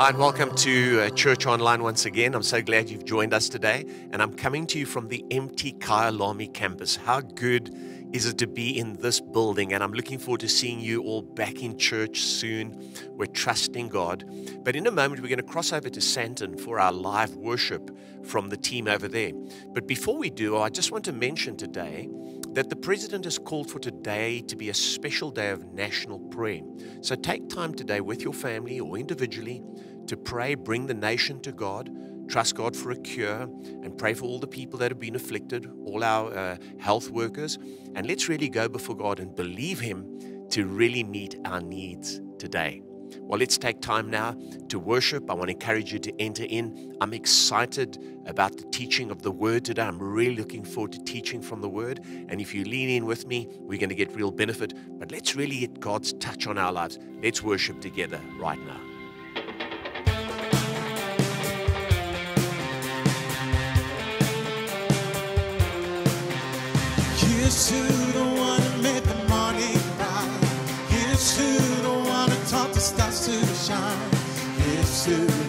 Hi, and welcome to uh, Church Online once again. I'm so glad you've joined us today. And I'm coming to you from the empty Kyalami campus. How good is it to be in this building? And I'm looking forward to seeing you all back in church soon. We're trusting God. But in a moment, we're going to cross over to Sandton for our live worship from the team over there. But before we do, I just want to mention today that the president has called for today to be a special day of national prayer. So take time today with your family or individually to pray, bring the nation to God, trust God for a cure, and pray for all the people that have been afflicted, all our uh, health workers. And let's really go before God and believe Him to really meet our needs today. Well, let's take time now to worship. I want to encourage you to enter in. I'm excited about the teaching of the word today. I'm really looking forward to teaching from the word. And if you lean in with me, we're going to get real benefit. But let's really get God's touch on our lives. Let's worship together right now. To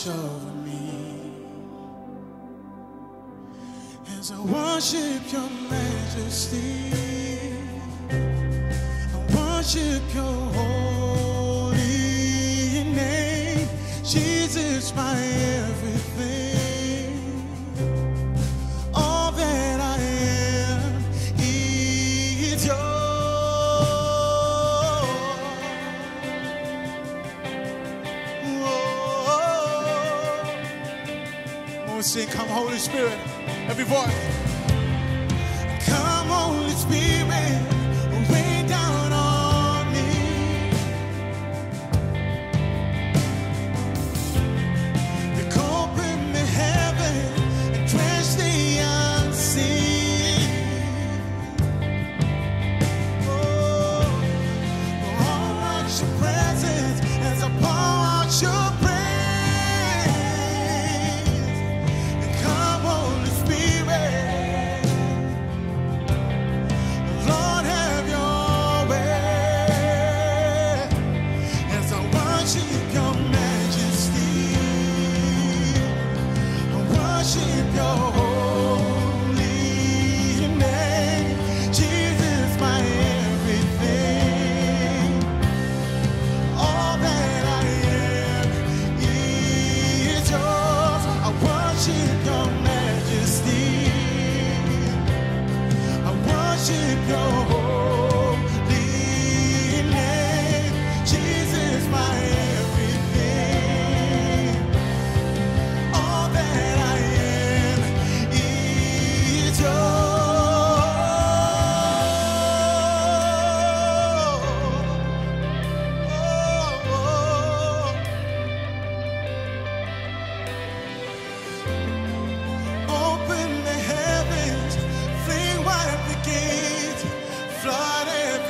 wash over me as I worship your majesty. I worship your Spirit, every voice. the gate, flooded.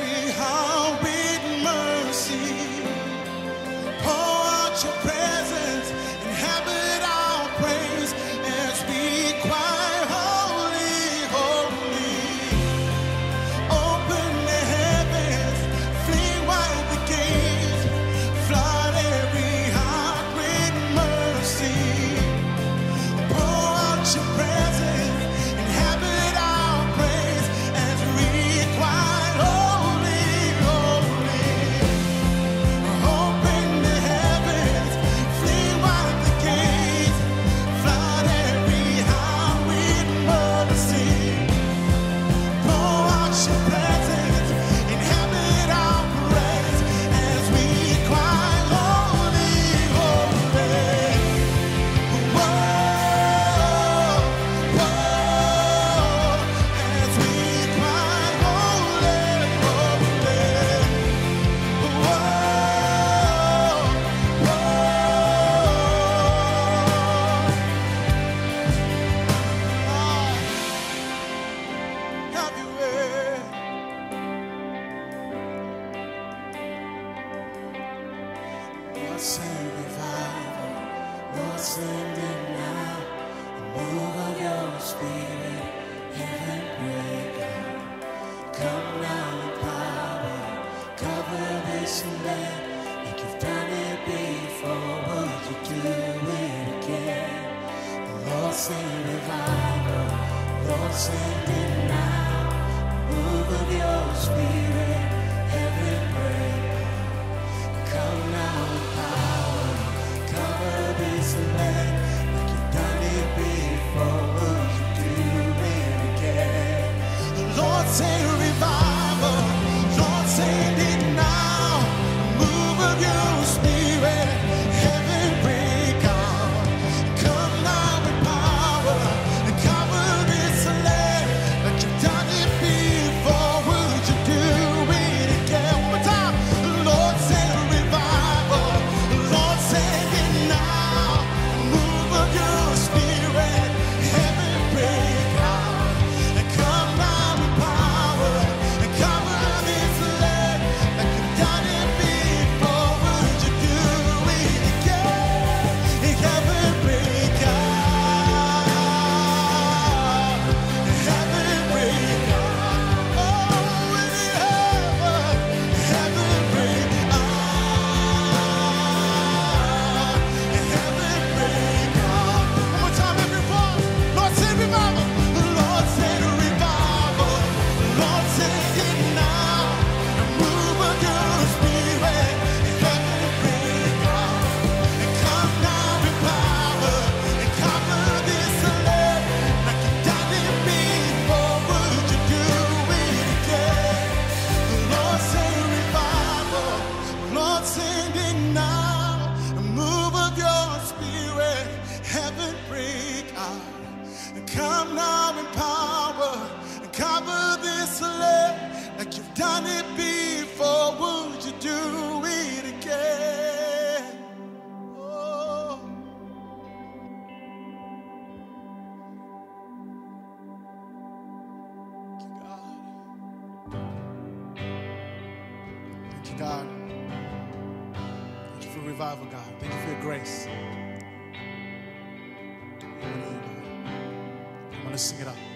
Let's sing it out.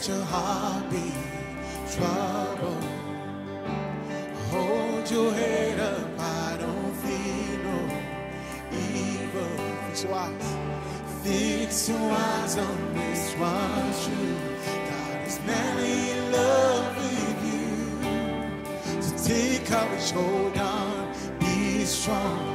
let your heart be troubled. Hold your head up, I don't feel no evil. Fix your eyes. Fix your eyes on this one truth. God is madly in love with you. So take courage, hold on, be strong.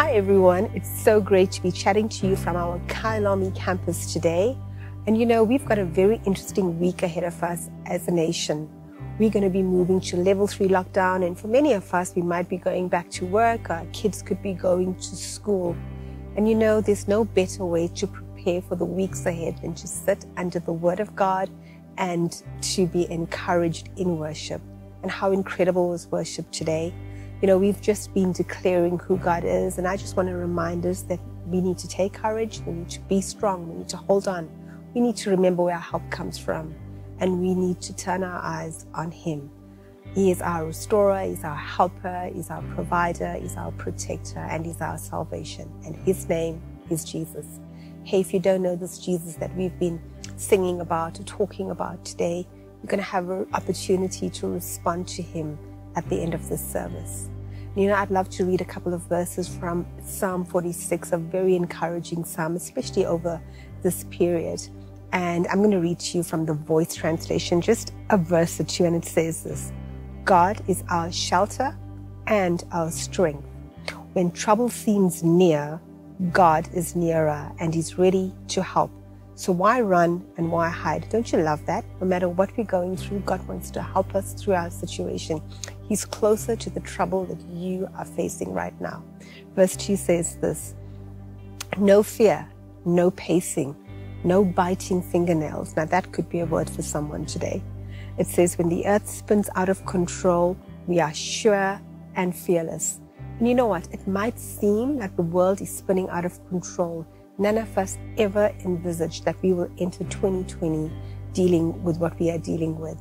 Hi everyone. It's so great to be chatting to you from our Kyalami campus today. And you know, we've got a very interesting week ahead of us as a nation. We're going to be moving to level three lockdown, and for many of us, we might be going back to work. Our kids could be going to school. And you know, there's no better way to prepare for the weeks ahead than to sit under the Word of God and to be encouraged in worship. And how incredible was worship today? You know, we've just been declaring who God is, and I just want to remind us that we need to take courage, we need to be strong, we need to hold on, we need to remember where our help comes from, and we need to turn our eyes on Him. He is our restorer, He's our helper, He's our provider, He's our protector, and He's our salvation. And His name is Jesus. Hey, if you don't know this Jesus that we've been singing about or talking about today, you're going to have an opportunity to respond to Him at the end of this service. You know, I'd love to read a couple of verses from Psalm 46, a very encouraging psalm, especially over this period. And I'm going to read to you from the voice translation, just a verse or two, and it says this God is our shelter and our strength. When trouble seems near, God is nearer and He's ready to help. So why run and why hide? Don't you love that? No matter what we're going through, God wants to help us through our situation. He's closer to the trouble that you are facing right now. Verse 2 says this No fear, no pacing, no biting fingernails. Now, that could be a word for someone today. It says, When the earth spins out of control, we are sure and fearless. And you know what? It might seem like the world is spinning out of control. None of us ever envisaged that we will enter 2020 dealing with what we are dealing with.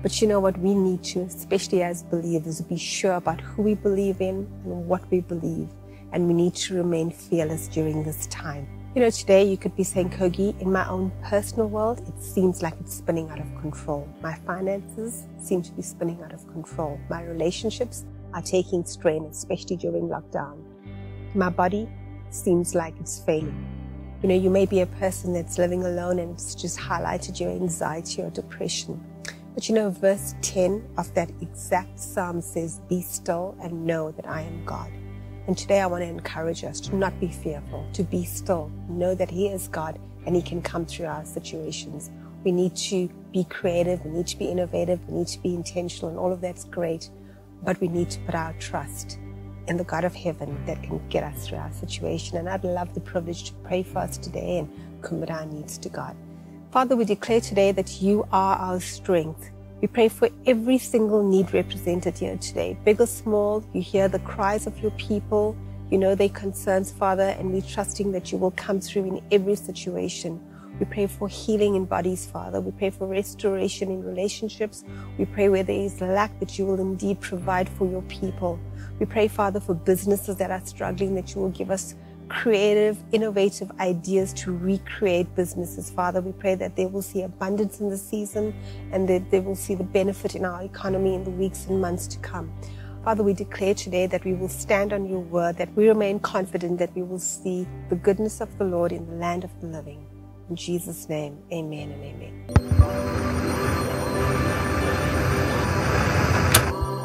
But you know what? We need to, especially as believers, be sure about who we believe in and what we believe. And we need to remain fearless during this time. You know, today you could be saying, Kogi, in my own personal world, it seems like it's spinning out of control. My finances seem to be spinning out of control. My relationships are taking strain, especially during lockdown. My body seems like it's failing. You know, you may be a person that's living alone and it's just highlighted your anxiety or depression. But you know, verse 10 of that exact psalm says, Be still and know that I am God. And today I want to encourage us to not be fearful, to be still, know that He is God and He can come through our situations. We need to be creative, we need to be innovative, we need to be intentional, and all of that's great. But we need to put our trust in the God of heaven that can get us through our situation. And I'd love the privilege to pray for us today and commit our needs to God. Father, we declare today that you are our strength. We pray for every single need represented here today, big or small. You hear the cries of your people. You know their concerns, Father, and we're trusting that you will come through in every situation. We pray for healing in bodies, Father. We pray for restoration in relationships. We pray where there is lack that you will indeed provide for your people. We pray, Father, for businesses that are struggling, that you will give us creative, innovative ideas to recreate businesses. Father, we pray that they will see abundance in the season and that they will see the benefit in our economy in the weeks and months to come. Father, we declare today that we will stand on your word, that we remain confident that we will see the goodness of the Lord in the land of the living. In Jesus' name, amen and amen.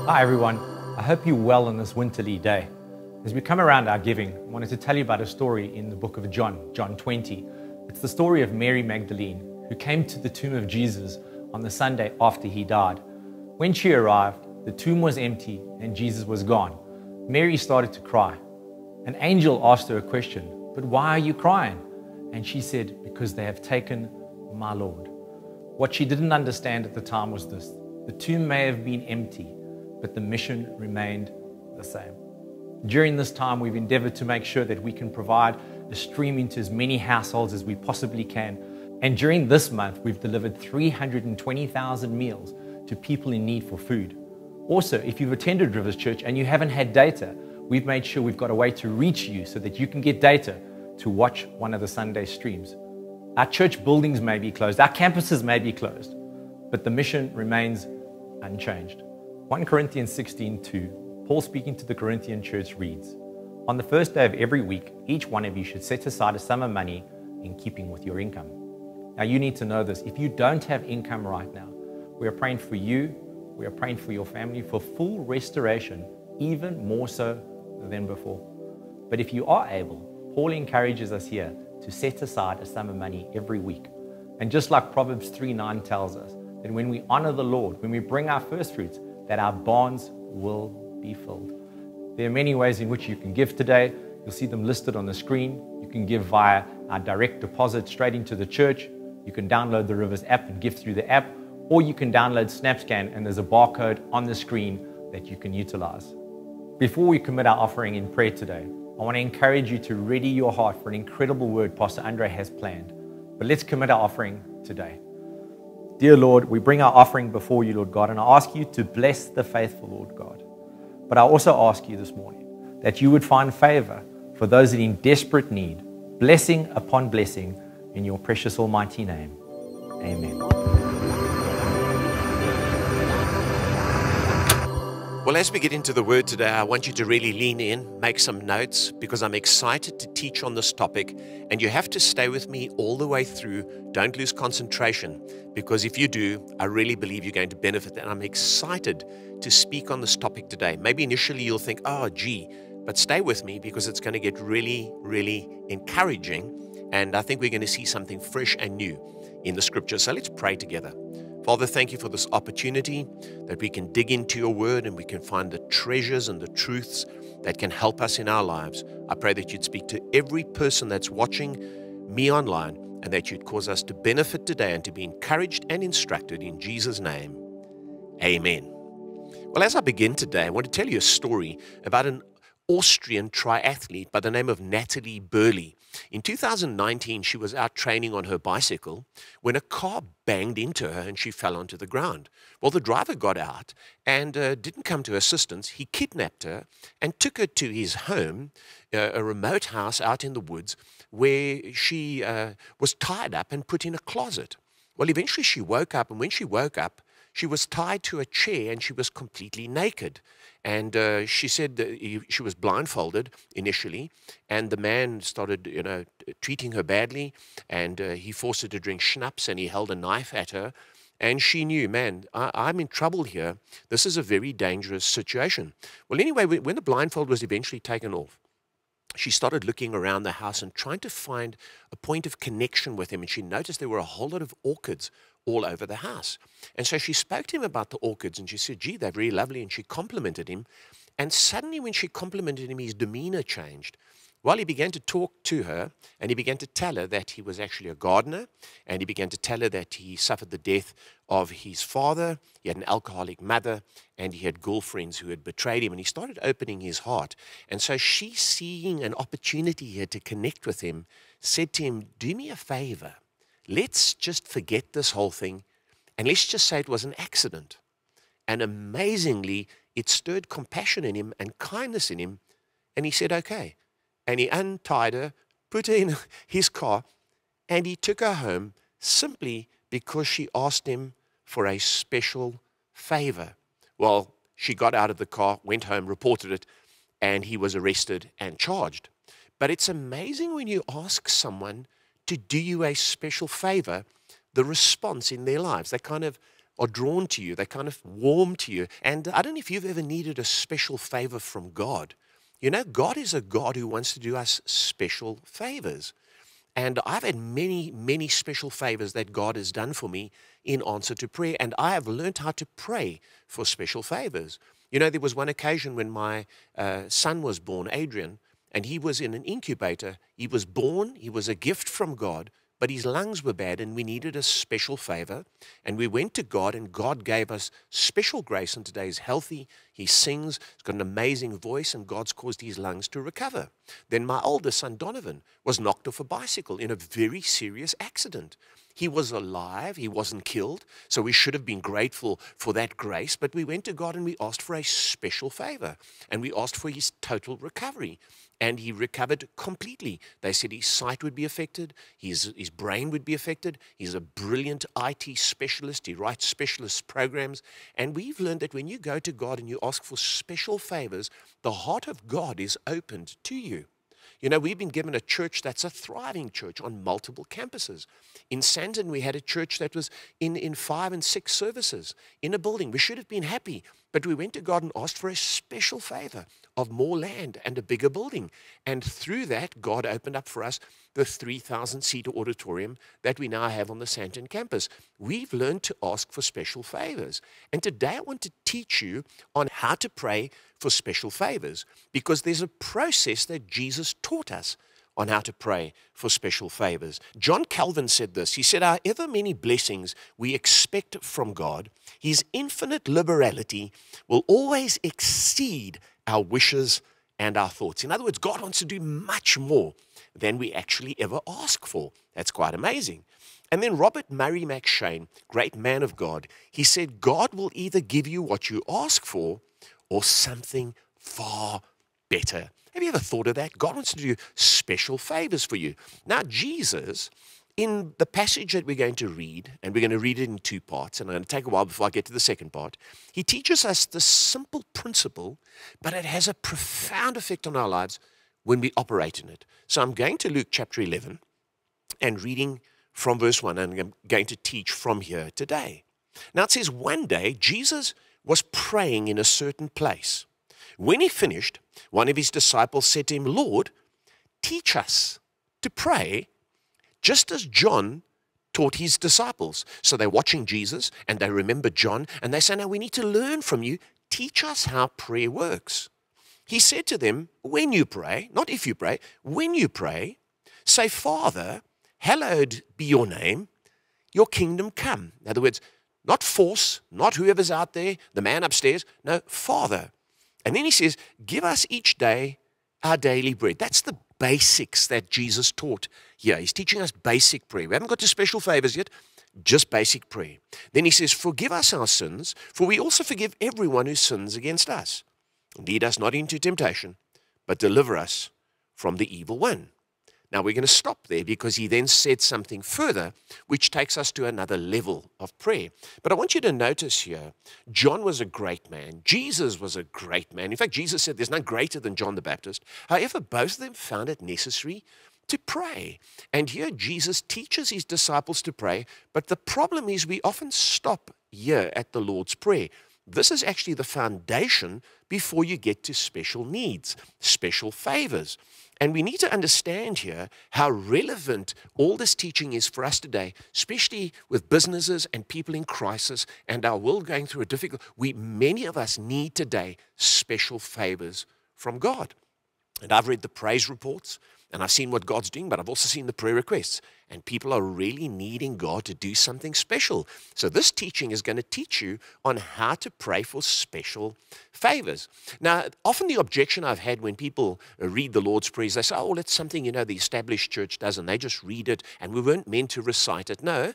Hi, everyone. I hope you're well on this winterly day. As we come around our giving, I wanted to tell you about a story in the book of John, John 20. It's the story of Mary Magdalene, who came to the tomb of Jesus on the Sunday after he died. When she arrived, the tomb was empty and Jesus was gone. Mary started to cry. An angel asked her a question, But why are you crying? And she said, Because they have taken my Lord. What she didn't understand at the time was this the tomb may have been empty, but the mission remained the same. During this time, we've endeavored to make sure that we can provide a stream into as many households as we possibly can. And during this month, we've delivered 320,000 meals to people in need for food. Also, if you've attended Rivers Church and you haven't had data, we've made sure we've got a way to reach you so that you can get data to watch one of the Sunday streams. Our church buildings may be closed, our campuses may be closed, but the mission remains unchanged. 1 Corinthians 16 2, Paul speaking to the Corinthian church reads, On the first day of every week, each one of you should set aside a sum of money in keeping with your income. Now, you need to know this. If you don't have income right now, we are praying for you, we are praying for your family for full restoration, even more so than before. But if you are able, Paul encourages us here to set aside a sum of money every week. And just like Proverbs 3 9 tells us, that when we honor the Lord, when we bring our first fruits, that our barns will be filled. There are many ways in which you can give today. You'll see them listed on the screen. You can give via our direct deposit straight into the church. You can download the Rivers app and give through the app, or you can download SnapScan and there's a barcode on the screen that you can utilize. Before we commit our offering in prayer today, I want to encourage you to ready your heart for an incredible word Pastor Andre has planned. But let's commit our offering today. Dear Lord, we bring our offering before you, Lord God, and I ask you to bless the faithful, Lord God. But I also ask you this morning that you would find favor for those in desperate need, blessing upon blessing, in your precious almighty name. Amen. Well, as we get into the word today, I want you to really lean in, make some notes, because I'm excited to teach on this topic. And you have to stay with me all the way through. Don't lose concentration, because if you do, I really believe you're going to benefit. And I'm excited to speak on this topic today. Maybe initially you'll think, oh, gee, but stay with me because it's going to get really, really encouraging. And I think we're going to see something fresh and new in the scripture. So let's pray together. Father, thank you for this opportunity that we can dig into your word and we can find the treasures and the truths that can help us in our lives. I pray that you'd speak to every person that's watching me online and that you'd cause us to benefit today and to be encouraged and instructed in Jesus' name. Amen. Well, as I begin today, I want to tell you a story about an Austrian triathlete by the name of Natalie Birli. In 2019, she was out training on her bicycle when a car banged into her and she fell onto the ground. Well, the driver got out and uh, didn't come to assistance. He kidnapped her and took her to his home, uh, a remote house out in the woods, where she uh, was tied up and put in a closet. Well, eventually she woke up, and when she woke up, she was tied to a chair and she was completely naked. And uh, she said that he, she was blindfolded initially, and the man started, you know, treating her badly, and uh, he forced her to drink schnapps, and he held a knife at her. And she knew, man, I, I'm in trouble here. This is a very dangerous situation. Well, anyway, when the blindfold was eventually taken off, she started looking around the house and trying to find a point of connection with him. And she noticed there were a whole lot of orchids all over the house. And so she spoke to him about the orchids and she said, gee, they're very lovely. And she complimented him. And suddenly, when she complimented him, his demeanor changed. Well, he began to talk to her and he began to tell her that he was actually a gardener and he began to tell her that he suffered the death of his father. He had an alcoholic mother and he had girlfriends who had betrayed him and he started opening his heart. And so she, seeing an opportunity here to connect with him, said to him, Do me a favor. Let's just forget this whole thing and let's just say it was an accident. And amazingly, it stirred compassion in him and kindness in him. And he said, Okay and he untied her, put her in his car, and he took her home simply because she asked him for a special favor. Well, she got out of the car, went home, reported it, and he was arrested and charged. But it's amazing when you ask someone to do you a special favor, the response in their lives. They kind of are drawn to you, they kind of warm to you. And I don't know if you've ever needed a special favor from God. You know, God is a God who wants to do us special favors. And I've had many, many special favors that God has done for me in answer to prayer. And I have learned how to pray for special favors. You know, there was one occasion when my uh, son was born, Adrian, and he was in an incubator. He was born, he was a gift from God, but his lungs were bad and we needed a special favor. And we went to God, and God gave us special grace. And today he's healthy, he sings, he's got an amazing voice, and God's caused his lungs to recover. Then my oldest son, Donovan, was knocked off a bicycle in a very serious accident. He was alive, he wasn't killed, so we should have been grateful for that grace. But we went to God and we asked for a special favor, and we asked for his total recovery. And he recovered completely. They said his sight would be affected, his, his brain would be affected. He's a brilliant IT specialist. He writes specialist programs. And we've learned that when you go to God and you ask for special favors, the heart of God is opened to you. You know, we've been given a church that's a thriving church on multiple campuses. In Sandton, we had a church that was in, in five and six services in a building. We should have been happy, but we went to God and asked for a special favor of more land and a bigger building. And through that, God opened up for us the 3,000 seat auditorium that we now have on the Sandton campus. We've learned to ask for special favors. And today I want to teach you on how to pray for special favors because there's a process that Jesus taught us on how to pray for special favors. John Calvin said this. He said, However many blessings we expect from God, his infinite liberality will always exceed our wishes and our thoughts. In other words, God wants to do much more than we actually ever ask for. That's quite amazing. And then Robert Murray M'Cheyne, great man of God, he said, God will either give you what you ask for or something far better. Have you ever thought of that? God wants to do special favors for you. Now, Jesus, in the passage that we're going to read, and we're going to read it in two parts, and I'm going to take a while before I get to the second part, he teaches us the simple principle, but it has a profound effect on our lives when we operate in it. So I'm going to Luke chapter 11 and reading from verse 1, and I'm going to teach from here today. Now it says, One day Jesus was praying in a certain place. When he finished, one of his disciples said to him, Lord, teach us to pray just as John taught his disciples. So they're watching Jesus and they remember John and they say, Now we need to learn from you. Teach us how prayer works. He said to them, When you pray, not if you pray, when you pray, say, Father, hallowed be your name, your kingdom come. In other words, not force, not whoever's out there, the man upstairs. No, Father. And then he says, Give us each day our daily bread. That's the basics that Jesus taught here. He's teaching us basic prayer. We haven't got to special favors yet, just basic prayer. Then he says, Forgive us our sins, for we also forgive everyone who sins against us. Lead us not into temptation, but deliver us from the evil one. Now we're going to stop there because he then said something further, which takes us to another level of prayer. But I want you to notice here John was a great man, Jesus was a great man. In fact, Jesus said there's none greater than John the Baptist. However, both of them found it necessary to pray. And here Jesus teaches his disciples to pray, but the problem is we often stop here at the Lord's Prayer. This is actually the foundation before you get to special needs, special favors. And we need to understand here how relevant all this teaching is for us today, especially with businesses and people in crisis and our world going through a difficult. We many of us need today special favors from God. And I've read the praise reports and I've seen what God's doing, but I've also seen the prayer requests. And people are really needing God to do something special. So, this teaching is going to teach you on how to pray for special favors. Now, often the objection I've had when people read the Lord's Prayer is they say, oh, well, it's something, you know, the established church does, and they just read it, and we weren't meant to recite it. No,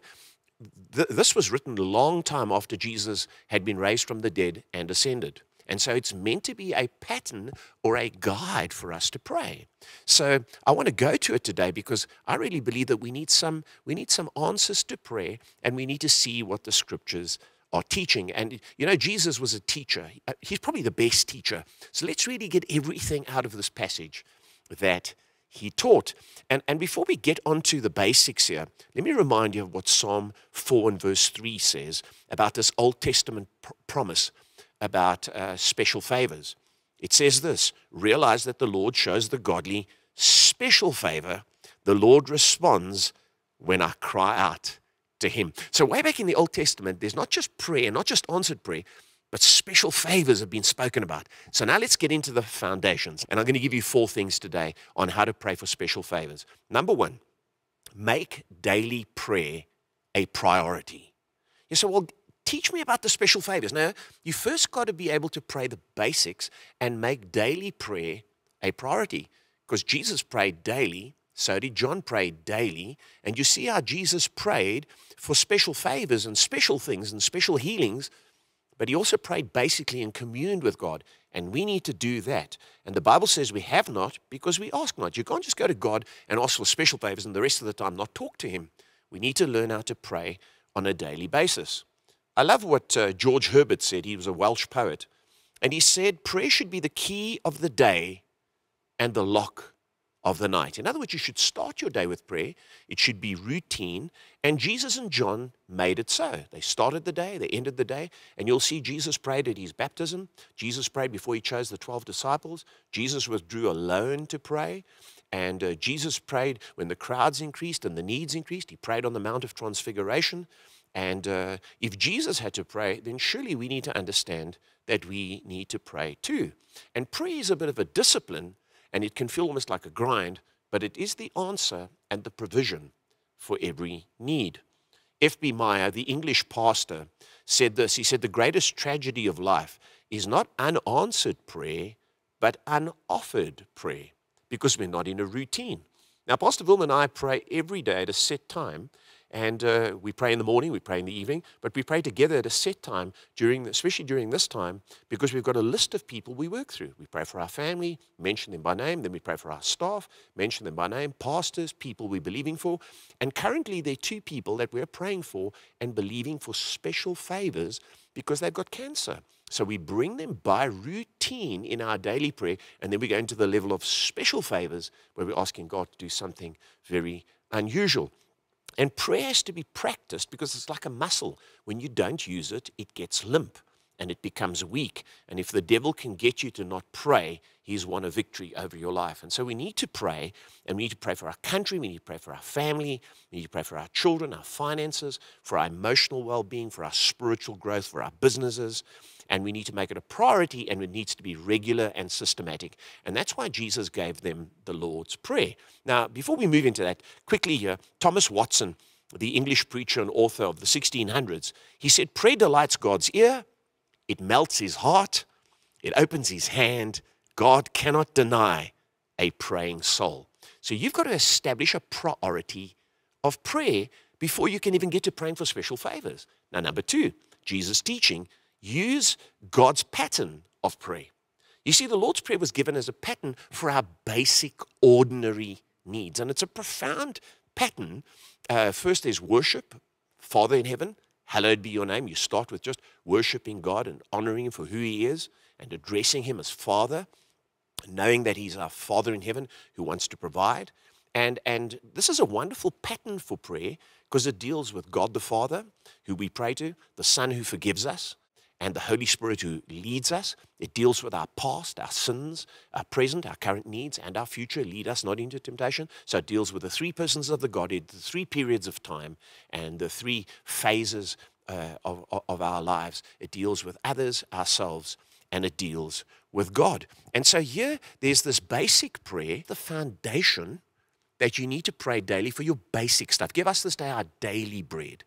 th- this was written a long time after Jesus had been raised from the dead and ascended. And so it's meant to be a pattern or a guide for us to pray. So I want to go to it today because I really believe that we need some we need some answers to prayer and we need to see what the scriptures are teaching. And you know Jesus was a teacher. Uh, he's probably the best teacher. So let's really get everything out of this passage that he taught. And, and before we get onto the basics here, let me remind you of what Psalm 4 and verse 3 says about this Old Testament pr- promise about uh, special favors. It says this realize that the Lord shows the godly special favor. The Lord responds when I cry out to him. So, way back in the Old Testament, there's not just prayer, not just answered prayer, but special favors have been spoken about. So, now let's get into the foundations. And I'm going to give you four things today on how to pray for special favors. Number one, make daily prayer a priority. You say, well, teach me about the special favors. Now, you first got to be able to pray the basics and make daily prayer a priority because Jesus prayed daily So did John pray daily. And you see how Jesus prayed for special favors and special things and special healings. But he also prayed basically and communed with God. And we need to do that. And the Bible says we have not because we ask not. You can't just go to God and ask for special favors and the rest of the time not talk to him. We need to learn how to pray on a daily basis. I love what uh, George Herbert said. He was a Welsh poet. And he said, Prayer should be the key of the day and the lock of the night. In other words, you should start your day with prayer. It should be routine. And Jesus and John made it so. They started the day, they ended the day. And you'll see Jesus prayed at his baptism. Jesus prayed before he chose the 12 disciples. Jesus withdrew alone to pray. And uh, Jesus prayed when the crowds increased and the needs increased. He prayed on the Mount of Transfiguration. And uh, if Jesus had to pray, then surely we need to understand that we need to pray too. And prayer is a bit of a discipline and it can feel almost like a grind, but it is the answer and the provision for every need. F.B. Meyer, the English pastor, said this. He said, The greatest tragedy of life is not unanswered prayer, but unoffered prayer, because we're not in a routine. Now, Pastor Wilma and I pray every day at a set time, and uh, we pray in the morning, we pray in the evening, but we pray together at a set time, during, especially during this time, because we've got a list of people we work through. We pray for our family, mention them by name, then we pray for our staff, mention them by name, pastors, people we're believing for. And currently, there are two people that we're praying for and believing for special favors because they've got cancer. So we bring them by routine in our daily prayer, and then we go into the level of special favors where we're asking God to do something very unusual. And prayer has to be practiced because it's like a muscle. When you don't use it, it gets limp and it becomes weak. And if the devil can get you to not pray, he's won a victory over your life. And so we need to pray, and we need to pray for our country, we need to pray for our family, we need to pray for our children, our finances, for our emotional well being, for our spiritual growth, for our businesses. And we need to make it a priority, and it needs to be regular and systematic. And that's why Jesus gave them the Lord's Prayer. Now, before we move into that, quickly here, Thomas Watson, the English preacher and author of the 1600s, he said, Prayer delights God's ear, it melts his heart, it opens his hand. God cannot deny a praying soul. So you've got to establish a priority of prayer before you can even get to praying for special favors. Now, number two, Jesus' teaching use God's pattern of prayer. You see, the Lord's Prayer was given as a pattern for our basic, ordinary needs. And it's a profound pattern. Uh, first, there's worship, Father in heaven, hallowed be your name. You start with just worshiping God and honoring Him for who He is and addressing Him as Father, knowing that He's our Father in heaven who wants to provide. And, and this is a wonderful pattern for prayer because it deals with God the Father, who we pray to, the Son who forgives us, and the Holy Spirit who leads us. It deals with our past, our sins, our present, our current needs, and our future. Lead us not into temptation. So it deals with the three persons of the Godhead, the three periods of time, and the three phases uh, of, of our lives. It deals with others, ourselves, and it deals with God. And so here, there's this basic prayer, the foundation that you need to pray daily for your basic stuff. Give us this day our daily bread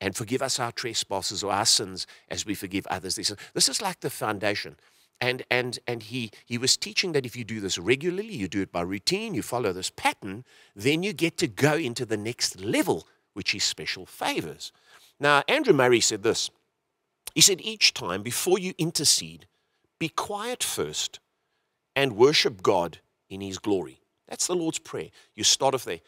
and forgive us our trespasses or our sins as we forgive others. This is, like the foundation. And, and, and he, he was teaching that if you do this regularly, you do it by routine, you follow this pattern, then you get to go into the next level, which is special favors. Now, Andrew Murray said this. He said, each time before you intercede, be quiet first and worship God in his glory. That's the Lord's Prayer. You start off there.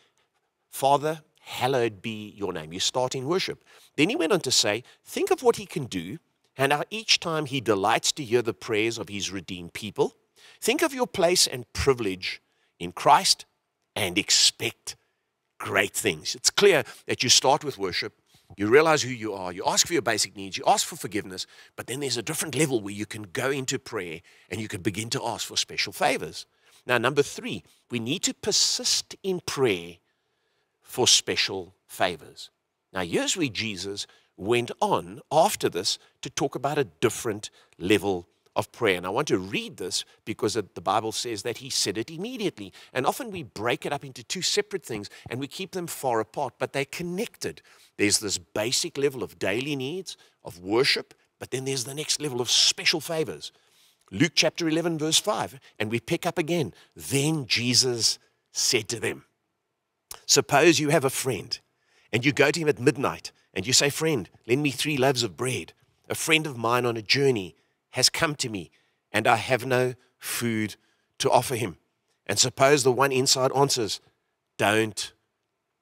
Father, hallowed be your name. You start in worship. Then he went on to say, think of what he can do, and how each time he delights to hear the prayers of his redeemed people. Think of your place and privilege in Christ and expect great things. It's clear that you start with worship, you realize who you are, you ask for your basic needs, you ask for forgiveness, but then there's a different level where you can go into prayer and you can begin to ask for special favors. Now, number three, we need to persist in prayer for special favors. Now, here's where Jesus went on after this to talk about a different level of prayer. And I want to read this because the Bible says that he said it immediately. And often we break it up into two separate things and we keep them far apart, but they're connected. There's this basic level of daily needs, of worship, but then there's the next level of special favors. Luke chapter 11, verse 5, and we pick up again. Then Jesus said to them, Suppose you have a friend and you go to him at midnight and you say, Friend, lend me three loaves of bread. A friend of mine on a journey has come to me and I have no food to offer him. And suppose the one inside answers, Don't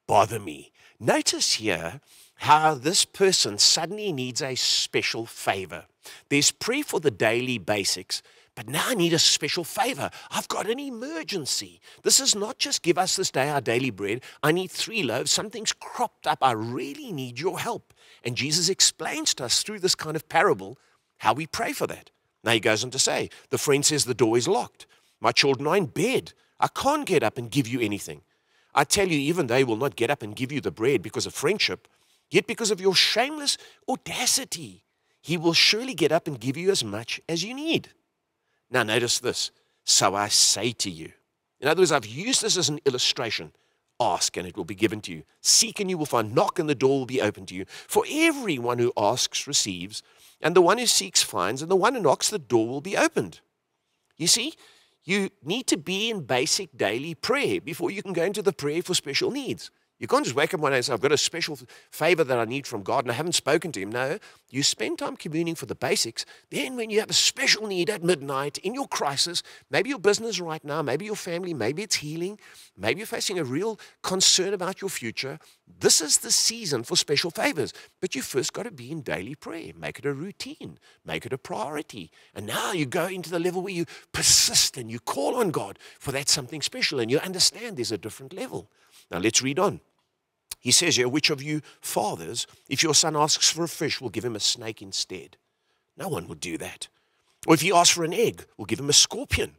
bother me. Notice here how this person suddenly needs a special favor. There's prayer for the daily basics, but now I need a special favor. I've got an emergency. This is not just give us this day our daily bread. I need three loaves. Something's cropped up. I really need your help. And Jesus explains to us through this kind of parable how we pray for that. Now he goes on to say, the friend says the door is locked. My children are in bed. I can't get up and give you anything. I tell you, even they will not get up and give you the bread because of friendship, yet because of your shameless audacity, he will surely get up and give you as much as you need. Now, notice this. So I say to you. In other words, I've used this as an illustration. Ask and it will be given to you. Seek and you will find. Knock and the door will be opened to you. For everyone who asks receives, and the one who seeks finds, and the one who knocks, the door will be opened. You see, you need to be in basic daily prayer before you can go into the prayer for special needs. You can't just wake up one day and say, I've got a special favor that I need from God and I haven't spoken to Him. No, you spend time communing for the basics. Then, when you have a special need at midnight in your crisis, maybe your business right now, maybe your family, maybe it's healing, maybe you're facing a real concern about your future, this is the season for special favors. But you first got to be in daily prayer. Make it a routine, make it a priority. And now you go into the level where you persist and you call on God for that something special and you understand there's a different level. Now, let's read on. He says here, which of you fathers, if your son asks for a fish, will give him a snake instead? No one would do that. Or if he asks for an egg, will give him a scorpion.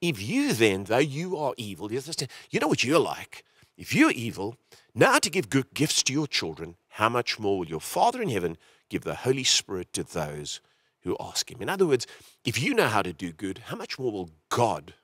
If you then, though you are evil, you know what you're like. If you're evil, now to give good gifts to your children, how much more will your Father in heaven give the Holy Spirit to those who ask him? In other words, if you know how to do good, how much more will God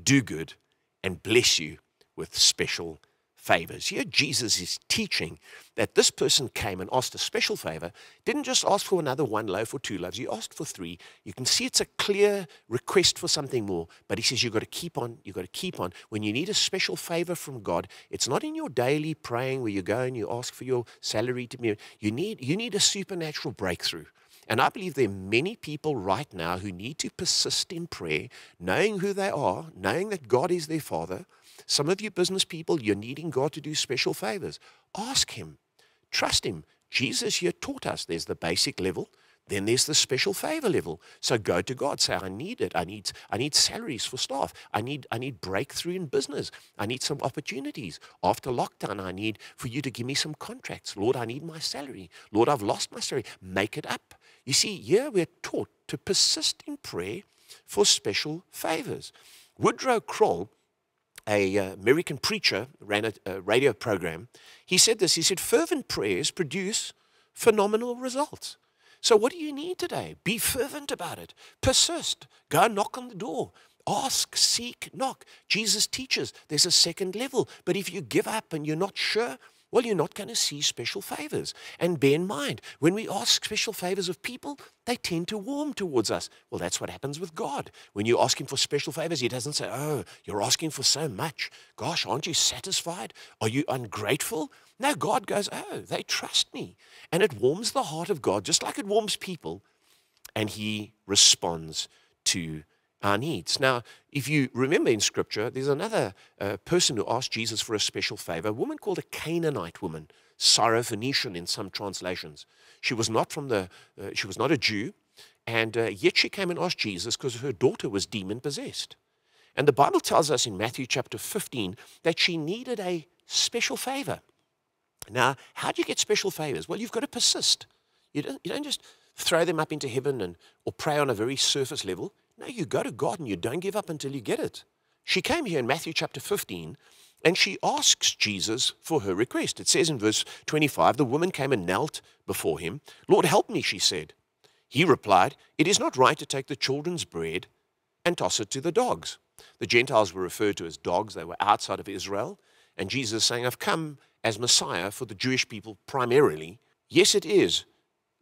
do good and bless you with special favors. Here, Jesus is teaching that this person came and asked a special favor, didn't just ask for another one loaf or two loaves, he asked for three. You can see it's a clear request for something more, but he says you've got to keep on, you've got to keep on. When you need a special favor from God, it's not in your daily praying where you go and you ask for your salary to be, you need, you need a supernatural breakthrough. And I believe there are many people right now who need to persist in prayer, knowing who they are, knowing that God is their Father. Some of you business people, you're needing God to do special favors. Ask Him, trust Him. Jesus here taught us there's the basic level, then there's the special favor level. So go to God, say, I need it. I need, I need salaries for staff. I need, I need breakthrough in business. I need some opportunities. After lockdown, I need for you to give me some contracts. Lord, I need my salary. Lord, I've lost my salary. Make it up. You see, here we're taught to persist in prayer for special favors. Woodrow Kroll, a uh, American preacher, ran a, a radio program. He said this. He said, fervent prayers produce phenomenal results. So, what do you need today? Be fervent about it. Persist. Go knock on the door. Ask, seek, knock. Jesus teaches there's a second level. But if you give up and you're not sure, well, you're not going to see special favors. And bear in mind, when we ask special favors of people, they tend to warm towards us. Well, that's what happens with God. When you ask Him for special favors, He doesn't say, Oh, you're asking for so much. Gosh, aren't you satisfied? Are you ungrateful? No, God goes, Oh, they trust me. And it warms the heart of God, just like it warms people. And He responds to our needs. Now, if you remember in Scripture, there's another uh, person who asked Jesus for a special favor, a woman called a Canaanite woman, Syrophoenician in some translations. She was not from the, uh, she was not a Jew, and uh, yet she came and asked Jesus because her daughter was demon possessed. And the Bible tells us in Matthew chapter 15 that she needed a special favor. Now, how do you get special favors? Well, you've got to persist. You don't, you don't just throw them up into heaven and, or pray on a very surface level. No, you go to God and you don't give up until you get it. She came here in Matthew chapter 15 and she asks Jesus for her request. It says in verse 25 the woman came and knelt before him. Lord, help me, she said. He replied, It is not right to take the children's bread and toss it to the dogs. The Gentiles were referred to as dogs, they were outside of Israel. And Jesus is saying, I've come as Messiah for the Jewish people primarily. Yes, it is,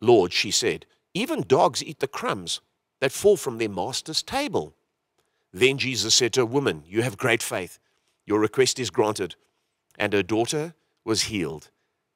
Lord, she said. Even dogs eat the crumbs that fall from their master's table. Then Jesus said to a Woman, you have great faith. Your request is granted. and her daughter was healed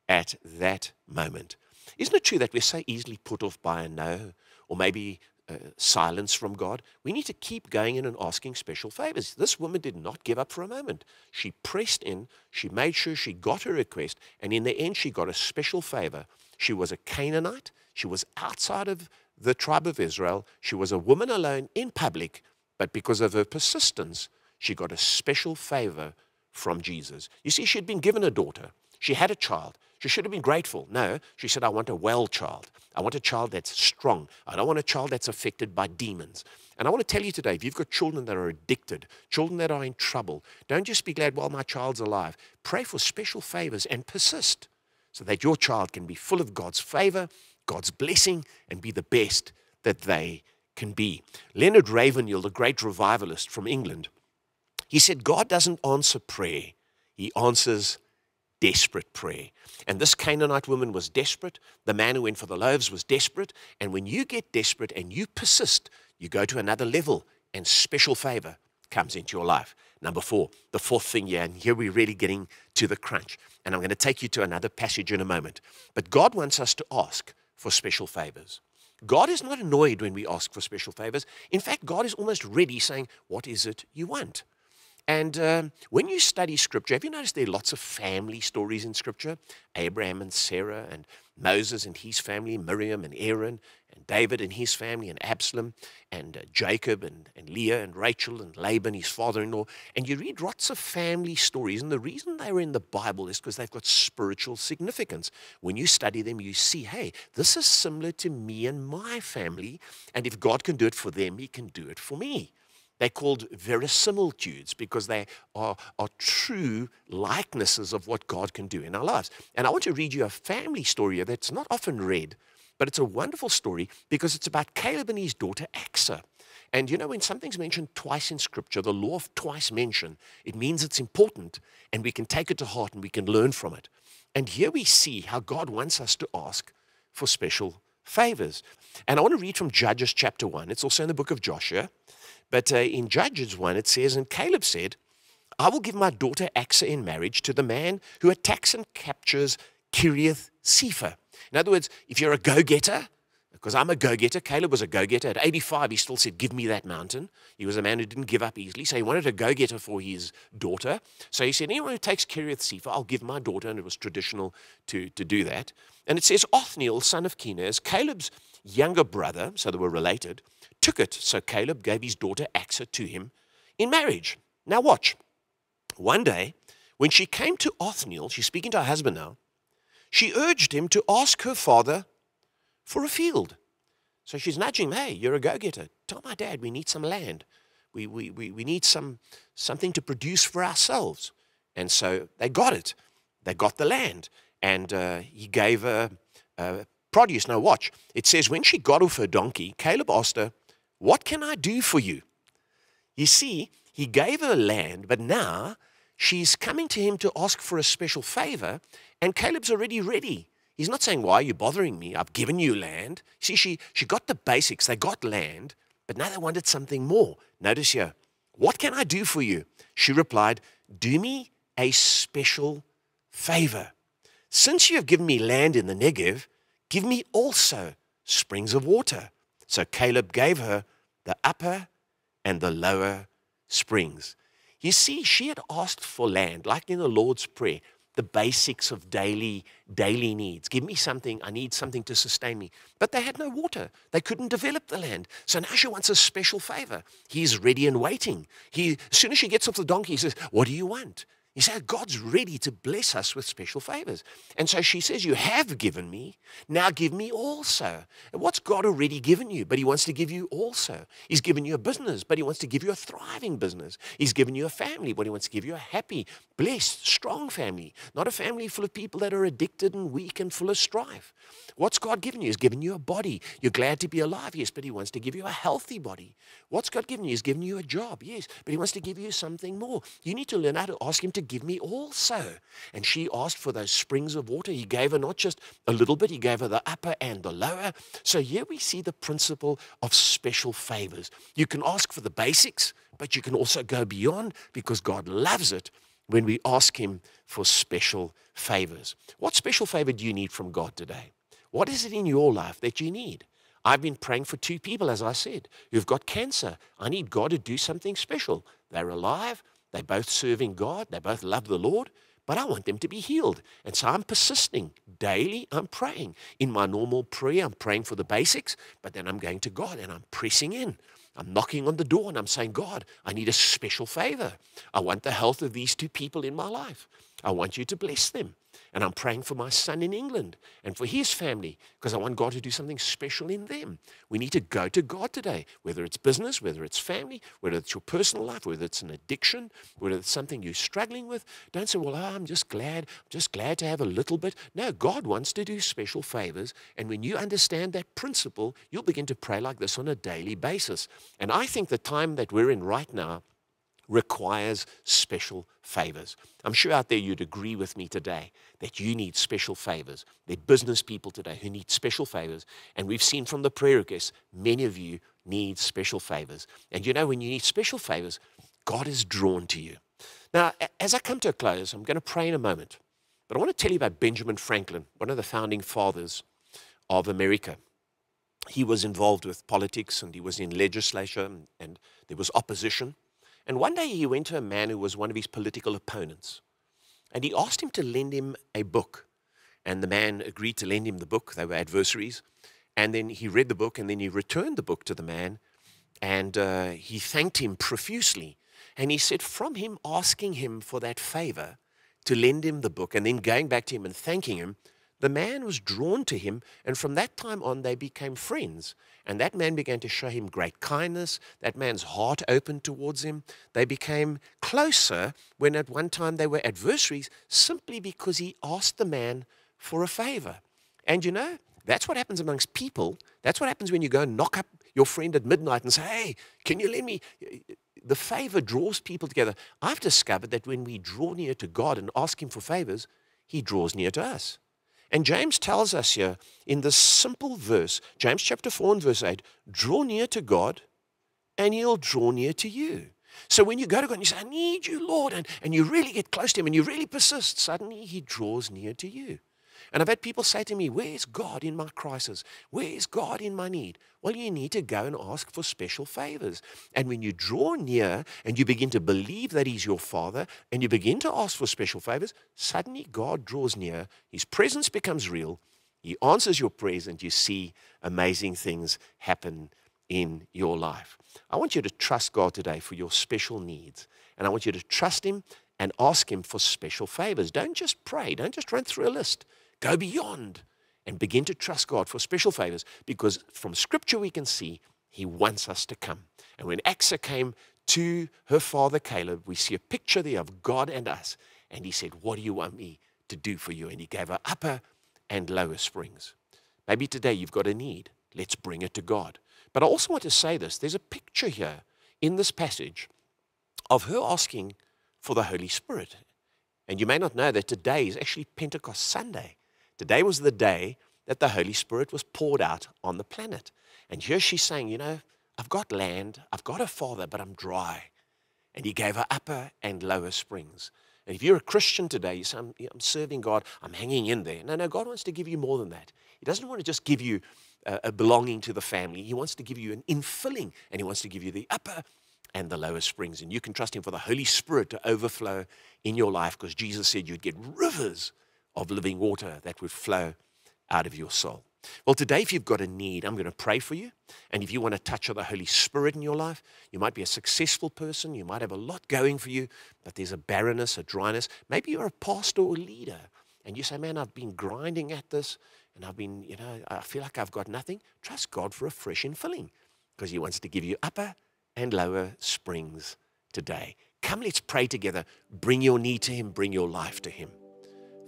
at that moment. Isn't it true that we're so easily put off by a no or maybe uh, silence from God? We need to keep going in and asking special favors. This woman did not give up for a moment. She pressed in, she made sure she got her request, and in the end, she got a special favor. She was a Canaanite, she was outside of the tribe of Israel, she was a woman alone in public, but because of her persistence, she got a special favor from Jesus. You see, she had been given a daughter. She had a child. She should have been grateful. No, she said, I want a well child. I want a child that's strong. I don't want a child that's affected by demons. And I want to tell you today if you've got children that are addicted, children that are in trouble, don't just be glad while my child's alive. Pray for special favors and persist so that your child can be full of God's favor, God's blessing, and be the best that they can be. Leonard Ravenhill, the great revivalist from England, he said, God doesn't answer prayer, He answers desperate prayer. And this Canaanite woman was desperate. The man who went for the loaves was desperate. And when you get desperate and you persist, you go to another level and special favor comes into your life. Number four, the fourth thing here, and here we're really getting to the crunch. And I'm going to take you to another passage in a moment. But God wants us to ask for special favors. God is not annoyed when we ask for special favors. In fact, God is almost ready saying, What is it you want? And um, when you study scripture, have you noticed there are lots of family stories in scripture? Abraham and Sarah, and Moses and his family, Miriam and Aaron, and David and his family, and Absalom, and uh, Jacob, and, and Leah, and Rachel, and Laban, his father in law. And you read lots of family stories. And the reason they're in the Bible is because they've got spiritual significance. When you study them, you see, hey, this is similar to me and my family. And if God can do it for them, He can do it for me. They're called verisimilitudes because they are, are true likenesses of what God can do in our lives. And I want to read you a family story that's not often read, but it's a wonderful story because it's about Caleb and his daughter Achsah. And you know, when something's mentioned twice in Scripture, the law of twice mention, it means it's important and we can take it to heart and we can learn from it. And here we see how God wants us to ask for special favors. And I want to read from Judges chapter 1. It's also in the book of Joshua. But uh, in Judges 1, it says, And Caleb said, I will give my daughter Achsah in marriage to the man who attacks and captures Kiriath Sepher. In other words, if you're a go getter, because I'm a go getter, Caleb was a go getter. At 85, he still said, Give me that mountain. He was a man who didn't give up easily, so he wanted a go getter for his daughter. So he said, Anyone who takes Kiriath Sepher, I'll give my daughter. And it was traditional to, to do that. And it says, Othniel, son of Kenaz, Caleb's younger brother, so they were related, took it. So Caleb gave his daughter Achsah to him in marriage. Now, watch. One day, when she came to Othniel, she's speaking to her husband now, she urged him to ask her father for a field. So she's nudging him, hey, you're a go getter. Tell my dad we need some land. We, we, we, we need some, something to produce for ourselves. And so they got it. They got the land. And uh, he gave her uh, produce. Now, watch. It says, when she got off her donkey, Caleb asked her, What can I do for you? You see, he gave her land, but now she's coming to him to ask for a special favor, and Caleb's already ready. He's not saying, Why are you bothering me? I've given you land. See, she, she got the basics. They got land, but now they wanted something more. Notice here, What can I do for you? She replied, Do me a special favor. Since you have given me land in the Negev, give me also springs of water. So Caleb gave her the upper and the lower springs. You see, she had asked for land, like in the Lord's Prayer, the basics of daily, daily needs. Give me something, I need something to sustain me. But they had no water. They couldn't develop the land. So now she wants a special favor. He's ready and waiting. He, as soon as she gets off the donkey, he says, What do you want? You say, God's ready to bless us with special favors. And so she says, You have given me, now give me also. And what's God already given you? But He wants to give you also. He's given you a business, but He wants to give you a thriving business. He's given you a family, but He wants to give you a happy, blessed, strong family, not a family full of people that are addicted and weak and full of strife. What's God given you? He's given you a body. You're glad to be alive, yes, but He wants to give you a healthy body. What's God given you? He's given you a job, yes, but He wants to give you something more. You need to learn how to ask Him to give me also. And she asked for those springs of water. He gave her not just a little bit, he gave her the upper and the lower. So here we see the principle of special favors. You can ask for the basics, but you can also go beyond because God loves it when we ask Him for special favors. What special favor do you need from God today? What is it in your life that you need? I've been praying for two people, as I said, who've got cancer. I need God to do something special. They're alive, they're both serving God, they both love the Lord, but I want them to be healed. And so I'm persisting. Daily, I'm praying. In my normal prayer, I'm praying for the basics, but then I'm going to God and I'm pressing in. I'm knocking on the door and I'm saying, God, I need a special favor. I want the health of these two people in my life. I want you to bless them. And I'm praying for my son in England and for his family because I want God to do something special in them. We need to go to God today, whether it's business, whether it's family, whether it's your personal life, whether it's an addiction, whether it's something you're struggling with. Don't say, well, oh, I'm just glad, I'm just glad to have a little bit. No, God wants to do special favors. And when you understand that principle, you'll begin to pray like this on a daily basis. And I think the time that we're in right now, requires special favors. I'm sure out there you'd agree with me today that you need special favors. There are business people today who need special favors. And we've seen from the prayer requests, many of you need special favors. And you know, when you need special favors, God is drawn to you. Now, as I come to a close, I'm going to pray in a moment. But I want to tell you about Benjamin Franklin, one of the founding fathers of America. He was involved with politics and he was in legislature and, and there was opposition. And one day he went to a man who was one of his political opponents. And he asked him to lend him a book. And the man agreed to lend him the book. They were adversaries. And then he read the book and then he returned the book to the man. And uh, he thanked him profusely. And he said, from him asking him for that favor to lend him the book and then going back to him and thanking him, the man was drawn to him, and from that time on, they became friends. And that man began to show him great kindness. That man's heart opened towards him. They became closer when at one time they were adversaries simply because he asked the man for a favor. And you know, that's what happens amongst people. That's what happens when you go and knock up your friend at midnight and say, Hey, can you lend me? The favor draws people together. I've discovered that when we draw near to God and ask Him for favors, He draws near to us. And James tells us here in this simple verse, James chapter 4 and verse 8, draw near to God and he'll draw near to you. So when you go to God and you say, I need you, Lord, and, and you really get close to him and you really persist, suddenly he draws near to you. And I've had people say to me, Where's God in my crisis? Where's God in my need? Well, you need to go and ask for special favors. And when you draw near and you begin to believe that He's your Father and you begin to ask for special favors, suddenly God draws near. His presence becomes real. He answers your prayers and you see amazing things happen in your life. I want you to trust God today for your special needs. And I want you to trust Him and ask Him for special favors. Don't just pray, don't just run through a list. Go beyond and begin to trust God for special favors because from Scripture we can see He wants us to come. And when Achsah came to her father Caleb, we see a picture there of God and us. And he said, What do you want me to do for you? And he gave her upper and lower springs. Maybe today you've got a need. Let's bring it to God. But I also want to say this there's a picture here in this passage of her asking for the Holy Spirit. And you may not know that today is actually Pentecost Sunday. Today was the day that the Holy Spirit was poured out on the planet. And here she's saying, You know, I've got land, I've got a father, but I'm dry. And he gave her upper and lower springs. And if you're a Christian today, you say, I'm, I'm serving God, I'm hanging in there. No, no, God wants to give you more than that. He doesn't want to just give you a, a belonging to the family, He wants to give you an infilling, and He wants to give you the upper and the lower springs. And you can trust Him for the Holy Spirit to overflow in your life because Jesus said you'd get rivers of living water that would flow out of your soul. Well, today, if you've got a need, I'm going to pray for you. And if you want a touch of the Holy Spirit in your life, you might be a successful person, you might have a lot going for you, but there's a barrenness, a dryness. Maybe you're a pastor or a leader, and you say, Man, I've been grinding at this, and I've been, you know, I feel like I've got nothing. Trust God for a fresh infilling because He wants to give you upper and lower springs today. Come, let's pray together. Bring your need to Him, bring your life to Him.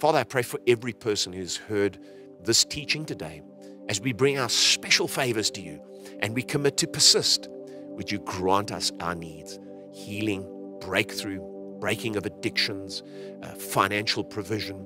Father, I pray for every person who's heard this teaching today as we bring our special favors to you and we commit to persist. Would you grant us our needs? Healing, breakthrough, breaking of addictions, uh, financial provision,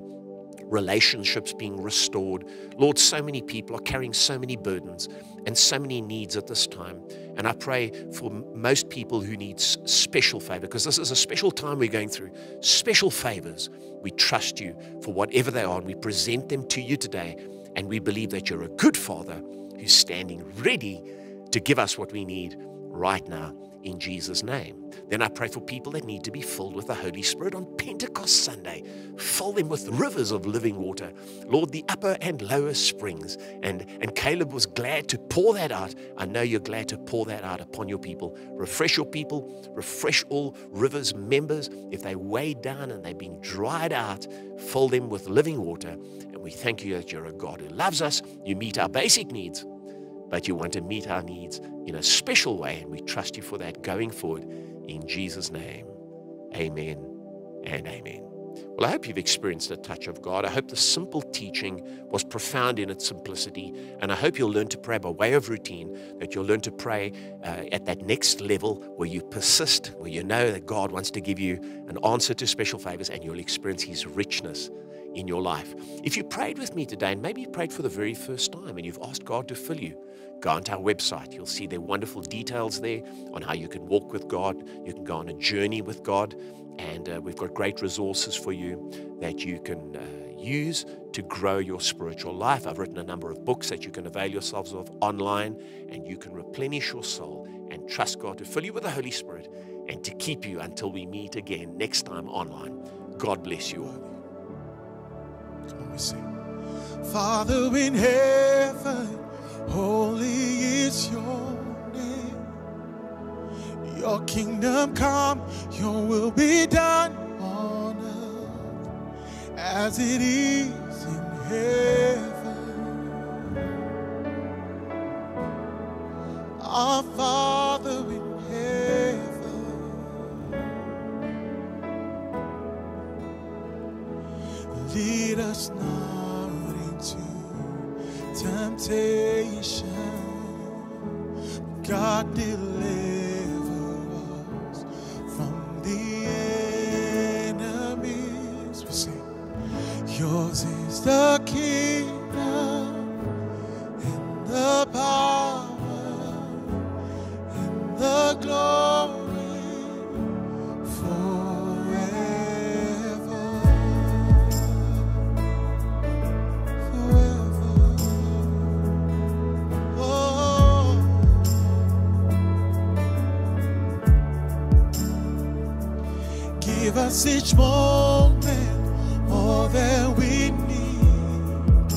relationships being restored. Lord, so many people are carrying so many burdens and so many needs at this time. And I pray for most people who need special favor, because this is a special time we're going through. Special favors. We trust you for whatever they are, and we present them to you today. And we believe that you're a good Father who's standing ready to give us what we need right now in Jesus' name. Then I pray for people that need to be filled with the Holy Spirit on Pentecost Sunday. Fill them with rivers of living water. Lord, the upper and lower springs. And, and Caleb was glad to pour that out. I know you're glad to pour that out upon your people. Refresh your people, refresh all rivers members. If they weighed down and they've been dried out, fill them with living water. And we thank you that you're a God who loves us. You meet our basic needs but you want to meet our needs in a special way, and we trust you for that going forward. In Jesus' name, amen and amen. Well, I hope you've experienced a touch of God. I hope the simple teaching was profound in its simplicity. And I hope you'll learn to pray by way of routine, that you'll learn to pray uh, at that next level where you persist, where you know that God wants to give you an answer to special favors and you'll experience His richness in your life. If you prayed with me today, and maybe you prayed for the very first time and you've asked God to fill you, go onto our website. You'll see there wonderful details there on how you can walk with God. You can go on a journey with God. And uh, we've got great resources for you that you can uh, use to grow your spiritual life. I've written a number of books that you can avail yourselves of online, and you can replenish your soul and trust God to fill you with the Holy Spirit and to keep you until we meet again next time online. God bless you all. Come on, we sing. Father in heaven, holy is your name. Your kingdom come, your will be done on earth as it is in heaven. Our Father in heaven. Lead us not into temptation. God deliver moment all that we need.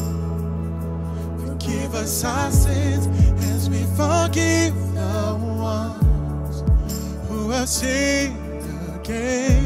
Forgive us our sins as we forgive the ones who have sinned against